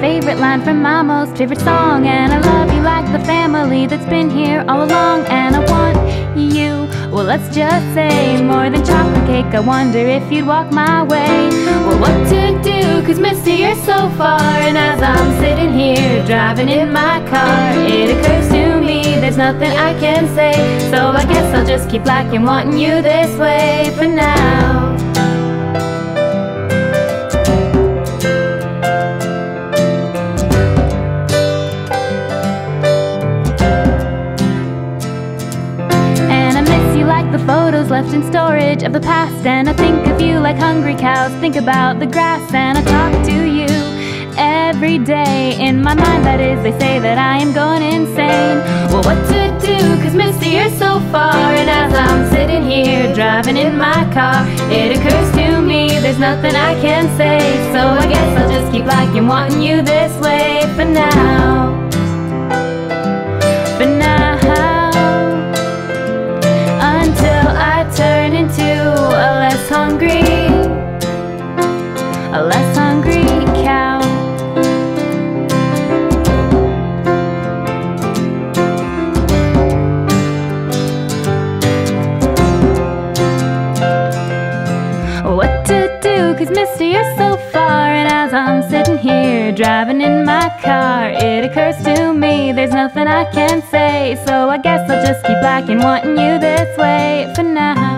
favorite line from my most favorite song. And I love family that's been here all along And I want you, well let's just say More than chocolate cake, I wonder if you'd walk my way. Well what to do, cause mister you're so far And as I'm sitting here driving in my car It occurs to me there's nothing I can say. So I guess I'll just keep liking wanting you this way for now photos left in storage of the past And I think of you like hungry cows. Think about the grass and I talk to you every day. In my mind that is, they say that I am going insane. Well what to do, cause mister you're so far And as I'm sitting here driving in my car It occurs to me there's nothing I can say. So I guess I'll just keep liking wanting you this way for now hungry cow. What to do, cause mister you're so far And as I'm sitting here driving in my car It occurs to me there's nothing I can say. So I guess I'll just keep liking wanting you this way. For now